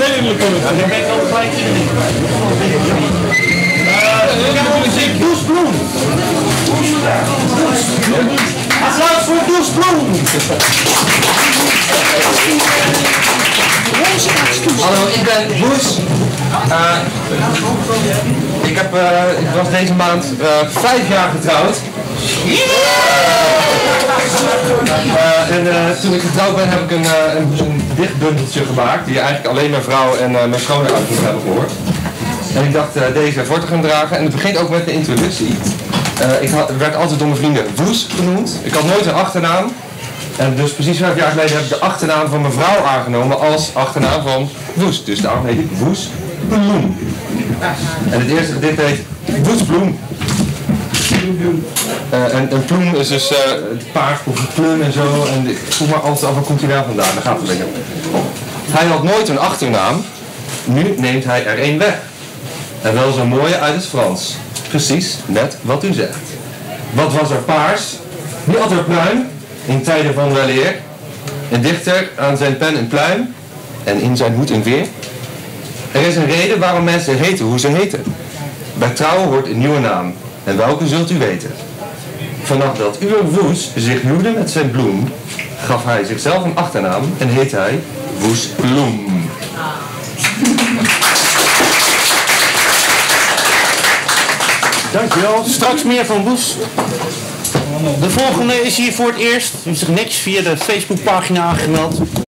redelijk kunnen. Ik ben al gelijk in. Ik heb Boes Bloem. Applaus voor Boes Bloem. Hallo, ik ben Boes. Uh, ik, heb, uh, ik was deze maand uh, vijf jaar getrouwd. En toen ik getrouwd ben heb ik een, een, een dichtbundeltje gemaakt die eigenlijk alleen mijn vrouw en mijn schoonouders hebben gehoord. En ik dacht deze voor te gaan dragen en het begint ook met de introductie. ik had, werd altijd door mijn vrienden Woes genoemd. Ik had nooit een achternaam. En dus precies vijf jaar geleden heb ik de achternaam van mijn vrouw aangenomen als achternaam van Woes. Dus daarom heet ik Woes Bloem. En het eerste dit heet Woes Bloem. Uh, en een bloem is dus uh, het paard of een plum en zo. En ik vroeg me altijd af, waar komt hij wel vandaan? Daar gaat het lekker. Hij had nooit een achternaam. Nu neemt hij er één weg. En wel zo'n mooie uit het Frans. Precies net wat u zegt. Wat was er paars? Nu had er pluim in tijden van weleer. Een dichter aan zijn pen en pluim en in zijn hoed en veer. Er is een reden waarom mensen heten hoe ze heten. Bij trouwen hoort een nieuwe naam. En welke zult u weten? Vanaf dat uw woes zich huwde met zijn bloem, gaf hij zichzelf een achternaam en heet hij Woes Bloem. Dankjewel. Straks meer van Woes. De volgende is hier voor het eerst. U heeft zich netjes via de Facebookpagina aangemeld.